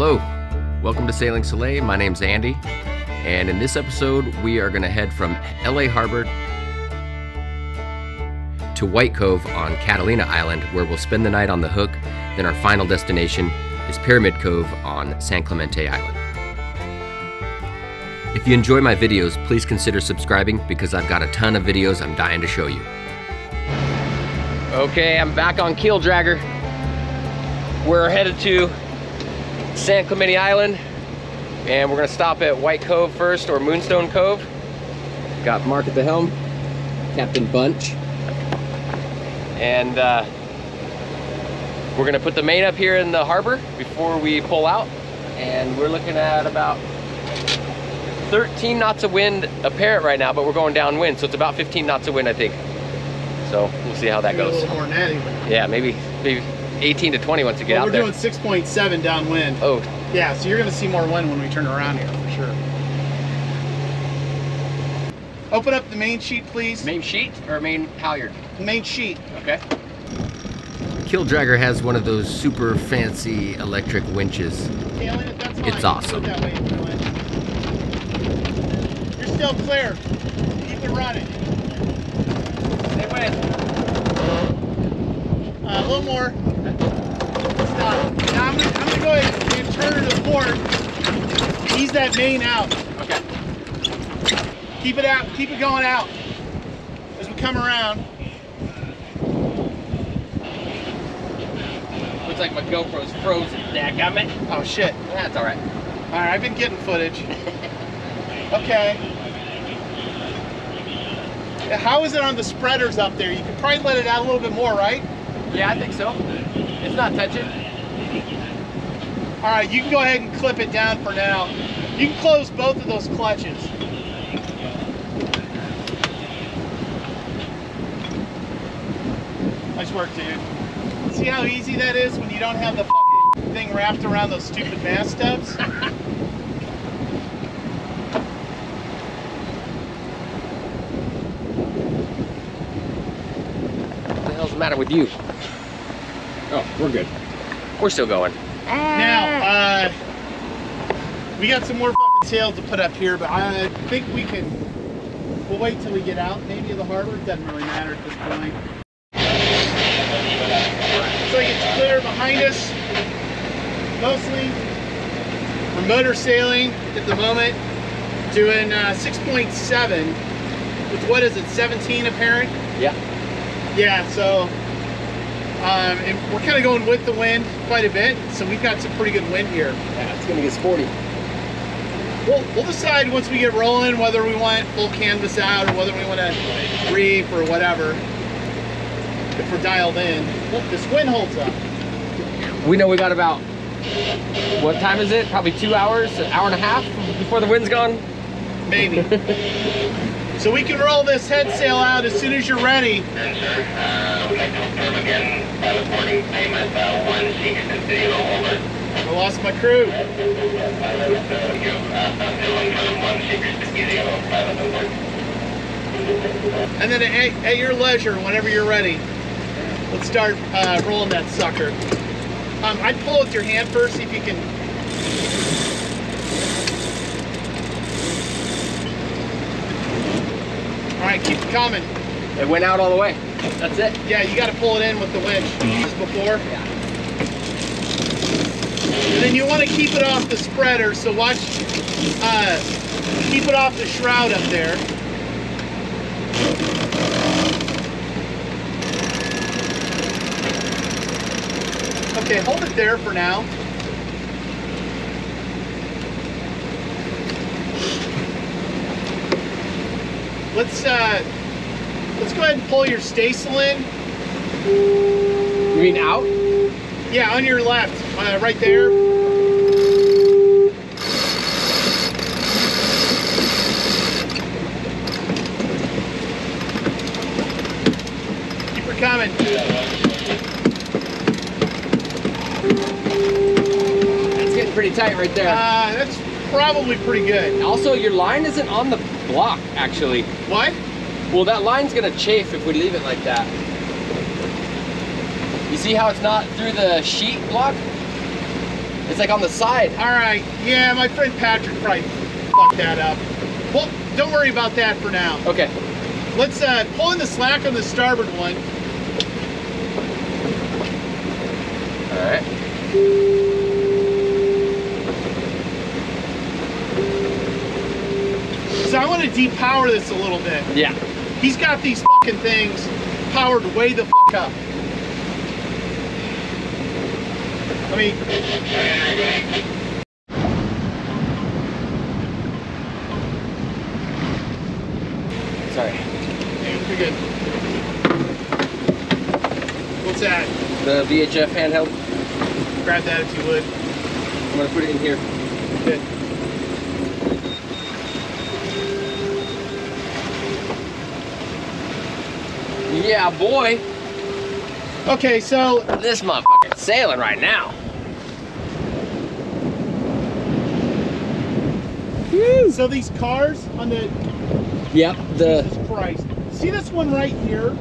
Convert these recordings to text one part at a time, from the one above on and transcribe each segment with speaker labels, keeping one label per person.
Speaker 1: Hello, welcome to Sailing Solé. My name's Andy, and in this episode, we are going to head from LA Harbor to White Cove on Catalina Island, where we'll spend the night on the hook. Then our final destination is Pyramid Cove on San Clemente Island. If you enjoy my videos, please consider subscribing because I've got a ton of videos I'm dying to show you. Okay, I'm back on Keel Dragger. We're headed to San Clemente Island and we're gonna stop at White Cove first or Moonstone Cove. Got Mark at the helm, Captain Bunch. And uh, we're gonna put the main up here in the harbor before we pull out. And we're looking at about 13 knots of wind apparent right now, but we're going downwind, so it's about 15 knots of wind, I think. So we'll see how that goes.
Speaker 2: A little more than that even.
Speaker 1: Yeah, maybe maybe 18 to 20 once you get
Speaker 2: Well,
Speaker 1: out
Speaker 2: we're
Speaker 1: there.
Speaker 2: doing 6.7 downwind.
Speaker 1: oh,
Speaker 2: Yeah, so you're gonna see more wind when we turn around here for sure. Open up the main sheet, please.
Speaker 1: main sheet or main halyard?
Speaker 2: Main sheet.
Speaker 1: Okay. Keel Dragger has one of those super fancy electric winches.
Speaker 2: Okay, Elena, that's fine.
Speaker 1: It's awesome.
Speaker 2: It way you want. You're still clear. Keep it running.
Speaker 1: Stay with.
Speaker 2: Uh, a little more. Stop. Now I'm gonna, I'm gonna go ahead and turn her to port. Ease that main out.
Speaker 1: Okay.
Speaker 2: Keep it out. Keep it going out as we come around.
Speaker 1: Looks like my GoPro's frozen. Dadgummit.
Speaker 2: Oh shit.
Speaker 1: That's all right.
Speaker 2: All right, I've been getting footage. Okay. How is it on the spreaders up there? You could probably let it out a little bit more, right?
Speaker 1: Yeah, I think so. Not touching.
Speaker 2: All right, you can go ahead and clip it down for now. You can close both of those clutches. Nice work, dude. See how easy that is when you don't have the fucking thing wrapped around those stupid mast stubs?
Speaker 1: What the hell's the matter with you? Oh, we're good. We're still going.
Speaker 2: Now, uh, we got some more fucking sails to put up here, but I think we can. We'll wait till we get out, maybe of the harbor. It doesn't really matter at this point. Looks like it's clear behind us, mostly. We're motor sailing at the moment, doing uh, 6.7 with what is it, 17 apparent?
Speaker 1: Yeah.
Speaker 2: Yeah, so um, and we're kind of going with the wind quite a bit, so we've got some pretty good wind here.
Speaker 1: Yeah, it's gonna get sporty.
Speaker 2: We'll, we'll decide once we get rolling whether we want full canvas out or whether we want to reef or whatever. If we're dialed in. Look, this wind holds up.
Speaker 1: We know we got about what time is it? Probably two hours, an hour and a half before the wind's gone.
Speaker 2: Maybe. so we can roll this head sail out as soon as you're ready. I lost my crew. And then at, at your leisure, whenever you're ready, let's start uh, rolling that sucker. Um, I'd pull with your hand first, see if you can. Right, keep it coming.
Speaker 1: It went out all the way. That's it.
Speaker 2: Yeah, you got to pull it in with the winch. As before.
Speaker 1: Yeah.
Speaker 2: And then you want to keep it off the spreader, so watch, uh, keep it off the shroud up there. Okay, hold it there for now. Let's, uh, let's go ahead and pull your staysail in.
Speaker 1: You mean out?
Speaker 2: Yeah, on your left, uh, right there. Keep her coming.
Speaker 1: It's getting pretty tight right there.
Speaker 2: Uh, that's probably pretty good.
Speaker 1: also, your line isn't on the block, actually.
Speaker 2: What?
Speaker 1: Well, that line's gonna chafe if we leave it like that. You see how it's not through the sheet block? It's like on the side.
Speaker 2: All right. Yeah, my friend Patrick probably fucked that up. Well, don't worry about that for now.
Speaker 1: Okay.
Speaker 2: Let's uh, pull in the slack on the starboard one.
Speaker 1: All right.
Speaker 2: So I want to depower this a little bit.
Speaker 1: Yeah.
Speaker 2: He's got these fucking things powered way the fuck up. I mean...
Speaker 1: Sorry.
Speaker 2: Hey, You're good. What's that?
Speaker 1: The VHF handheld.
Speaker 2: Grab that if you would.
Speaker 1: I'm gonna put it in here.
Speaker 2: Good.
Speaker 1: Yeah, boy.
Speaker 2: Okay, so
Speaker 1: This motherfucker's sailing right now.
Speaker 2: so these cars on the
Speaker 1: Yep. The
Speaker 2: Jesus Christ. See this one right here?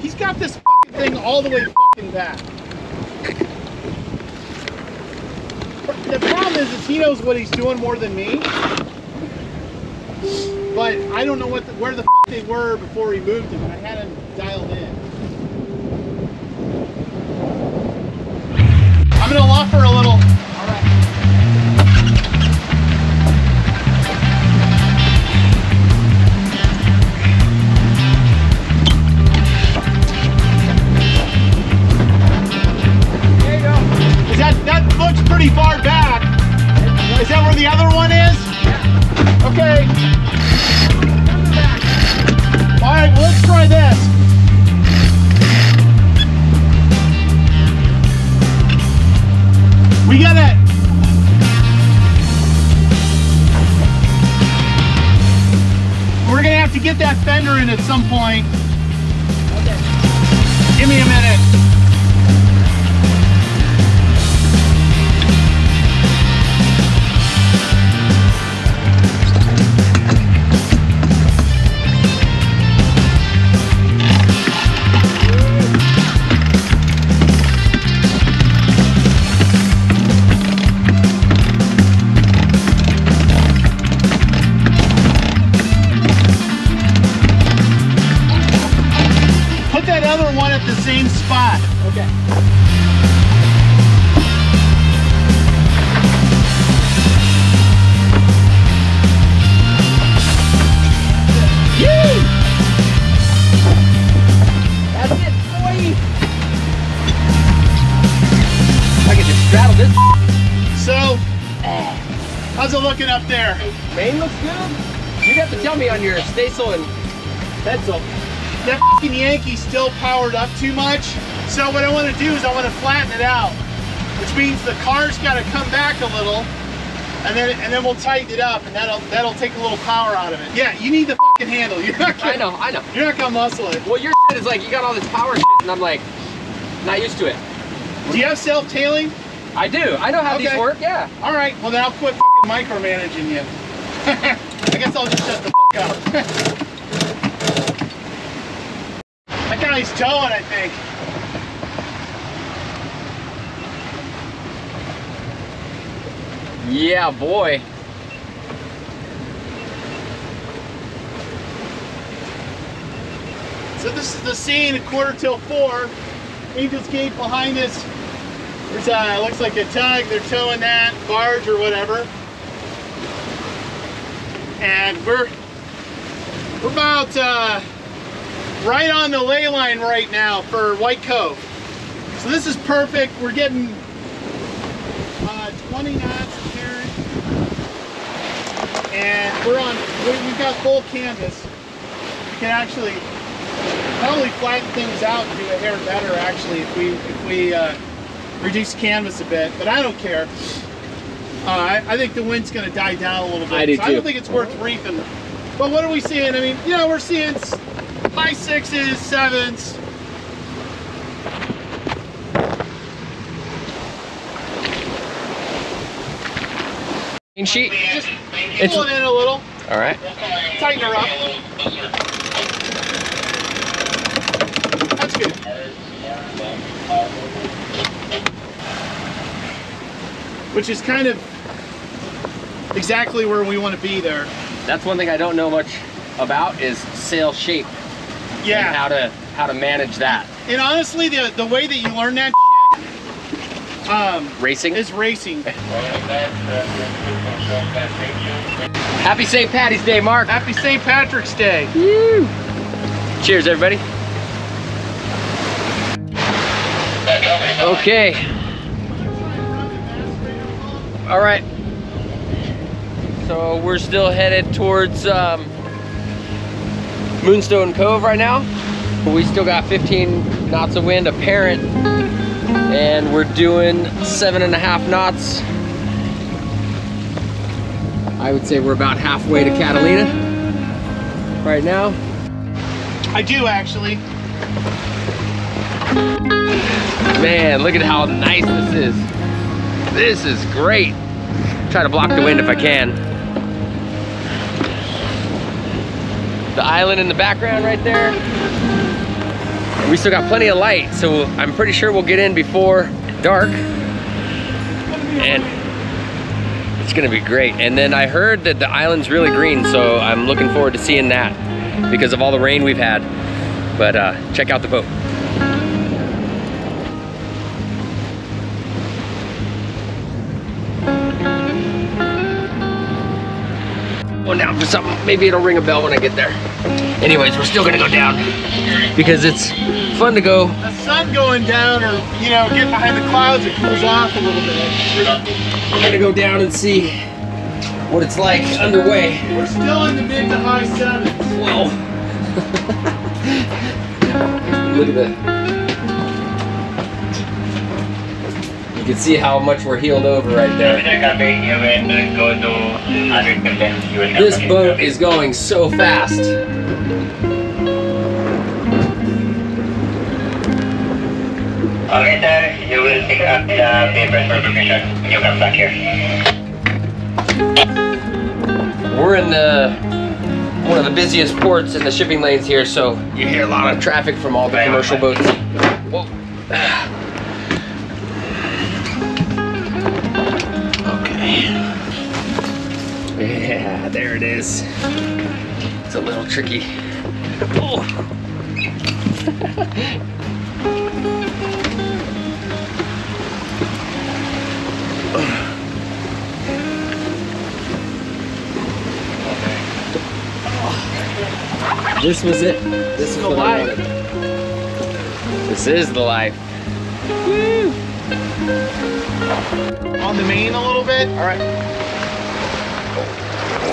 Speaker 2: He's got this fucking thing all the way fucking back. The problem is, is he knows what he's doing more than me. But I don't know what the, where the fuck they were before he moved them, I had him dialed in. I'm gonna offer a little. All right.
Speaker 1: There you go.
Speaker 2: Is that looks pretty far back? Is that where the other one is? Okay. All right, well, let's try this. At some point.
Speaker 1: Straddle this.
Speaker 2: So, ah. how's it looking up there?
Speaker 1: Main looks good. You'd have to tell me on your Staysail and pencil.
Speaker 2: That fucking Yankee's still powered up too much. So what I want to do is I want to flatten it out, which means the car's got to come back a little, and then and then we'll tighten it up, and that'll that'll take a little power out of it. Yeah, you need the fucking handle. You're not
Speaker 1: I
Speaker 2: gonna,
Speaker 1: know, I know.
Speaker 2: You're not gonna muscle it.
Speaker 1: Well, your shit is like you got all this power shit, and I'm like not used to it.
Speaker 2: Do you have self-tailing?
Speaker 1: I do. I know how these work. Yeah.
Speaker 2: All right. Well, then I'll quit fucking micromanaging you. I guess I'll just shut the fuck up. guy's towing, I think.
Speaker 1: Yeah, boy.
Speaker 2: So this is the scene at quarter till four. Angels Gate behind us. There's uh looks like a tug. They're towing that barge or whatever. And we're we're about uh, right on the ley line right now for White Cove. So this is perfect. We're getting uh, 20 knots here, and we're on. we- We've got full canvas. We can actually probably flatten things out and do a hair better actually if we if we uh, reduce canvas a bit. But I don't care. Uh, I, I think the wind's going to die down a little bit.
Speaker 1: I do
Speaker 2: so I don't think it's worth reefing. But what are we seeing? I mean, you know, we're seeing high sixes, sevens.
Speaker 1: Main sheet.
Speaker 2: Just
Speaker 1: It's-
Speaker 2: pull it in a little,
Speaker 1: All right.
Speaker 2: tighten her up. That's good. which is kind of exactly where we want to be there.
Speaker 1: That's one thing I don't know much about is sail shape and
Speaker 2: Yeah.
Speaker 1: how to how to manage that.
Speaker 2: And honestly, the the way that you learn that shit, um,
Speaker 1: Racing.
Speaker 2: is racing.
Speaker 1: Happy St. Patty's Day, Mark.
Speaker 2: Happy St. Patrick's Day. Woo.
Speaker 1: Cheers, everybody. Okay. All right. So we're still headed towards um, Moonstone Cove right now. We still got 15 knots of wind apparent, and we're doing seven and a half knots. I would say we're about halfway to Catalina right now.
Speaker 2: I do actually.
Speaker 1: Man, look at how nice this is. This is great. Try to block the wind if I can. The island in the background right there. We still got plenty of light, so I'm pretty sure we'll get in before dark. And it's gonna be great. And then I heard that the island's really green, so I'm looking forward to seeing that because of all the rain we've had. But uh, check out the boat. Something. Maybe it'll ring a bell when I get there. Anyways, we're still gonna go down because it's fun to go.
Speaker 2: The sun going down or, you know, get behind the clouds, it cools off a little bit.
Speaker 1: We're gonna go down and see what it's like underway.
Speaker 2: We're still in the mid to high sevens.
Speaker 1: Whoa. Look at that. You can see how much we're heeled over right mm. there. Uh, this boat is going so fast.
Speaker 3: Okay, sir. You will pick up the uh, papers for permission when you come back here.
Speaker 1: We're in the one of the busiest ports in the shipping lanes here, so you hear a lot of traffic from all the commercial boats. Whoa. There it is. It's a little tricky. Oh. This was it. This is
Speaker 2: the life.
Speaker 1: This is the life.
Speaker 2: On the main a little bit. All right.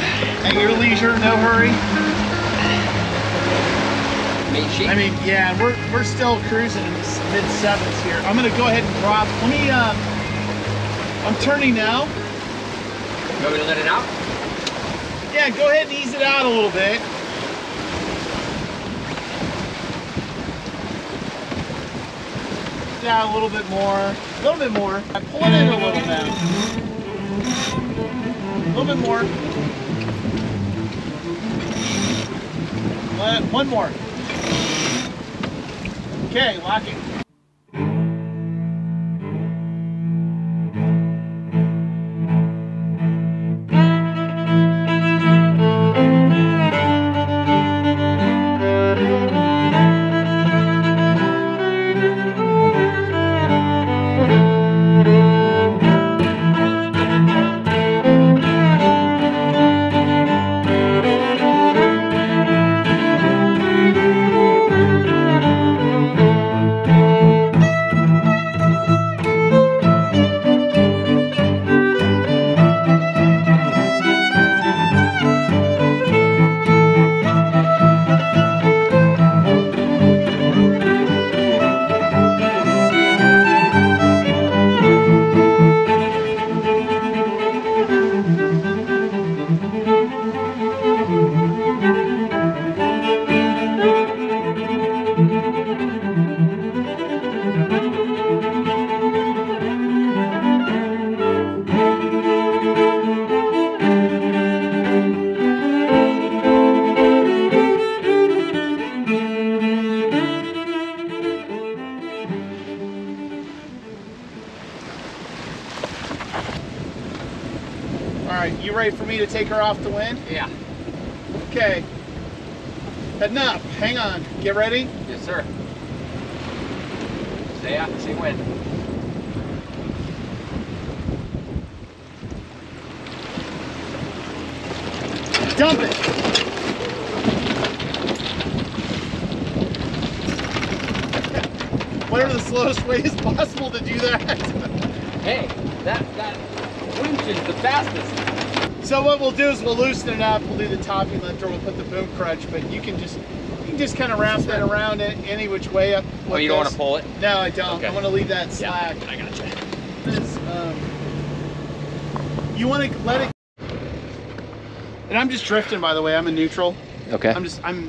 Speaker 2: At your leisure, no hurry. I mean, yeah, we're we're still cruising in the mid sevens here. I'm gonna go ahead and drop. Let me. Uh, I'm turning now.
Speaker 1: you want me to let it out?
Speaker 2: Yeah, go ahead and ease it out a little bit. Yeah, a little bit more. A little bit more. I pull it in a little bit. A little bit more. One more. Okay, locking. you take her off the wind?
Speaker 1: Yeah.
Speaker 2: Okay. Heading up. Hang on. Get ready.
Speaker 1: Yes, sir. Stay out, stay wind.
Speaker 2: Dump it. Whatever the slowest way is possible to do that.
Speaker 1: Hey, that that winch is the fastest.
Speaker 2: So what we'll do is we'll loosen it up. We'll do the topping lift or we'll put the boom crutch, but you can just you can just kind of wrap that around it any which way up.
Speaker 1: Oh, you don't want to pull it?
Speaker 2: No, I don't.
Speaker 1: Okay.
Speaker 2: I want to leave that slack.
Speaker 1: I gotcha.
Speaker 2: This, um, you want to let it. And I'm just drifting, by the way. I'm in neutral.
Speaker 1: Okay.
Speaker 2: I'm just I'm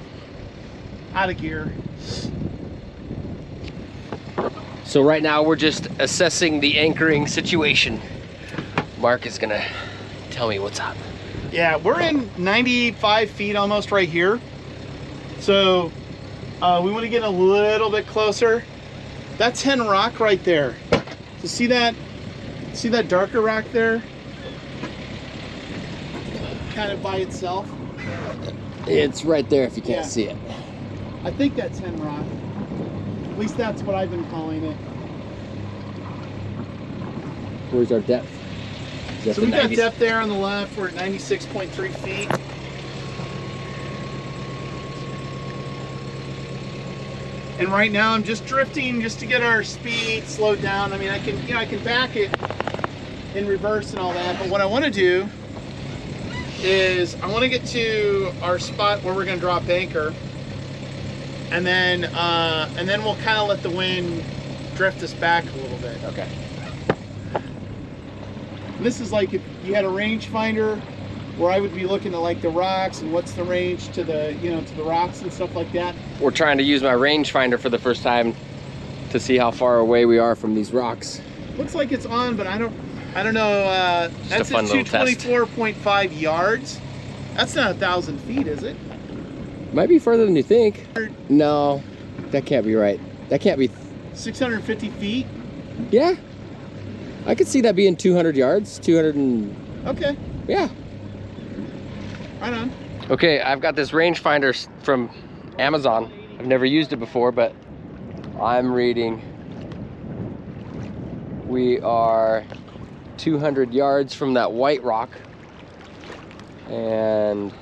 Speaker 2: out of gear.
Speaker 1: So right now we're just assessing the anchoring situation. Mark is gonna tell me what's up.
Speaker 2: Yeah, we're in 95 feet almost right here. So uh, we want to get a little bit closer. That's Hen Rock right there. So see that? See that darker rock there? Kind of by itself.
Speaker 1: It's right there if you can't
Speaker 2: Yeah.
Speaker 1: see it.
Speaker 2: I think that's Hen Rock. At least that's what I've been calling it.
Speaker 1: Where's our depth?
Speaker 2: So we got depth there on the left. We're at 96.3 feet. And right now I'm just drifting just to get our speed slowed down. I mean, I can, you know, I can back it in reverse and all that. But what I want to do is I want to get to our spot where we're going to drop anchor. And then, uh, and then we'll kind of let the wind drift us back a little bit.
Speaker 1: Okay.
Speaker 2: This is like if you had a rangefinder where I would be looking at like the rocks and what's the range to the, you know, to the rocks and stuff like that.
Speaker 1: We're trying to use my rangefinder for the first time to see how far away we are from these rocks.
Speaker 2: Looks like it's on, but I don't, I don't know. Uh,
Speaker 1: a
Speaker 2: that's
Speaker 1: fun
Speaker 2: at
Speaker 1: little test.
Speaker 2: 224.5 yards. That's not a thousand feet, is it?
Speaker 1: Might be further than you think. No, that can't be right. That can't be.
Speaker 2: 650 feet.
Speaker 1: Yeah. I could see that being 200 yards. 200 and.
Speaker 2: Okay,
Speaker 1: Yeah.
Speaker 2: right on.
Speaker 1: Okay, I've got this rangefinder from Amazon. I've never used it before, but I'm reading we are 200 yards from that white rock and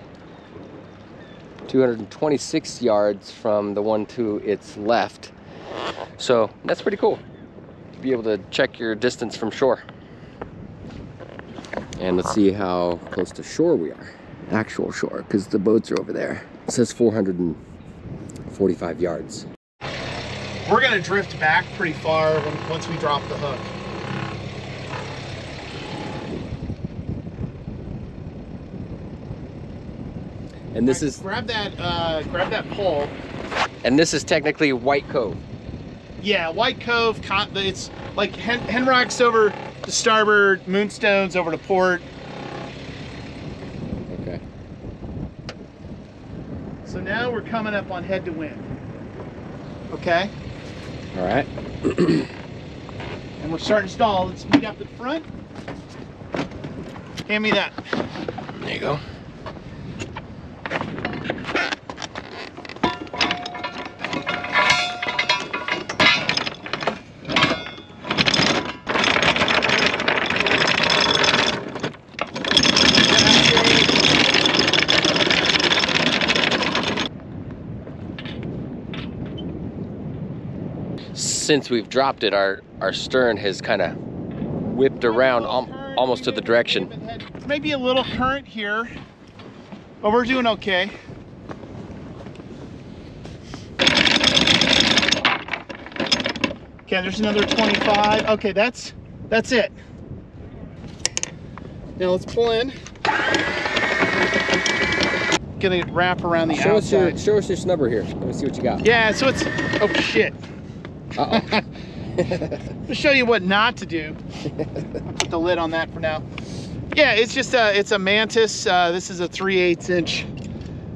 Speaker 1: 226 yards from the one to its left. So that's pretty cool to be able to check your distance from shore. And let's see how close to shore we are. Actual shore, because the boats are over there. It says 445 yards.
Speaker 2: We're gonna drift back pretty far when, once we drop the hook.
Speaker 1: And this is
Speaker 2: grab that, uh, grab that pole.
Speaker 1: and this is technically White Cove.
Speaker 2: Yeah, White Cove. It's like Hen- Henrock's over to starboard, Moonstone's over to port.
Speaker 1: Okay.
Speaker 2: So now we're coming up on head to wind. Okay,
Speaker 1: All right.
Speaker 2: and we're starting to stall. Let's meet up at the front. Hand me that.
Speaker 1: There you go. Since we've dropped it, our our stern has kind of whipped around al- almost to the direction.
Speaker 2: Maybe a little current here, but we're doing okay. Okay, there's another 25. Okay, that's that's it. Now let's pull in. Gonna wrap around the
Speaker 1: Show us your
Speaker 2: outside.
Speaker 1: show us your snubber here. Let me see what you got.
Speaker 2: Yeah, so it's oh shit.
Speaker 1: Uh oh.
Speaker 2: to show you what not to do. I'll put the lid on that for now. Yeah, it's just a it's a Mantus. Uh, this is a 3 8 inch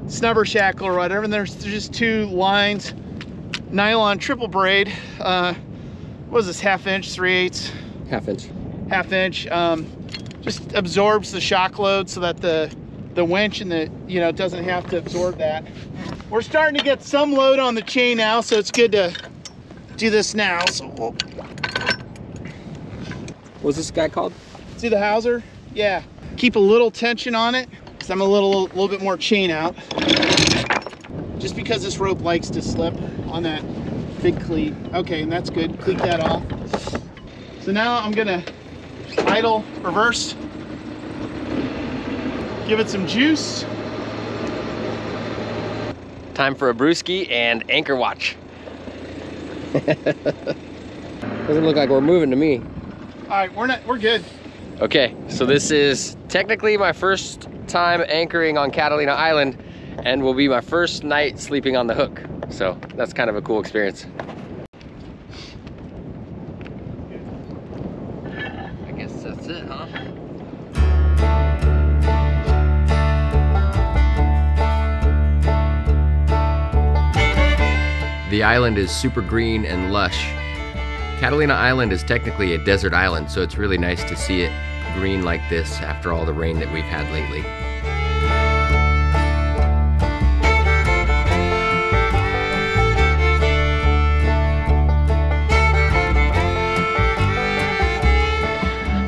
Speaker 2: snubber shackle or whatever. And there's, there's just two lines, nylon triple braid. Uh, what is this? Half inch, 3 8
Speaker 1: Half inch.
Speaker 2: half inch. Um, just absorbs the shock load so that the the winch and the you know doesn't have to absorb that. We're starting to get some load on the chain now, so it's good to do this now. So oh. we'll
Speaker 1: What's this guy called?
Speaker 2: see the hawser. Yeah, keep a little tension on it because I'm a little little bit more chain out. Just because this rope likes to slip on that big cleat. Okay, and that's good. Cleat that off. So now I'm gonna idle reverse. Give it some juice.
Speaker 1: Time for a brewski and anchor watch. Doesn't look like we're moving to me.
Speaker 2: All right, we're not. We're good.
Speaker 1: Okay, so this is technically my first time anchoring on Catalina Island and will be my first night sleeping on the hook. So that's kind of a cool experience. The island is super green and lush. Catalina Island is technically a desert island, so it's really nice to see it green like this after all the rain that we've had lately.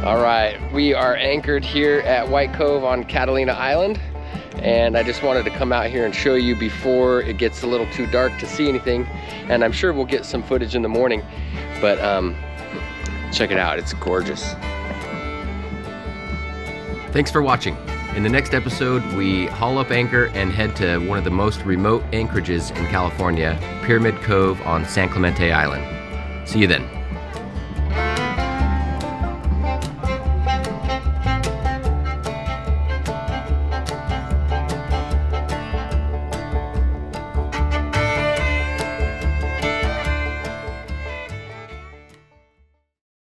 Speaker 1: All right, we are anchored here at White Cove on Catalina Island. And I just wanted to come out here and show you before it gets a little too dark to see anything. And I'm sure we'll get some footage in the morning, but um, check it out, it's gorgeous. Thanks for watching. In the next episode, we haul up anchor and head to one of the most remote anchorages in California, Pyramid Cove on San Clemente Island. See you then.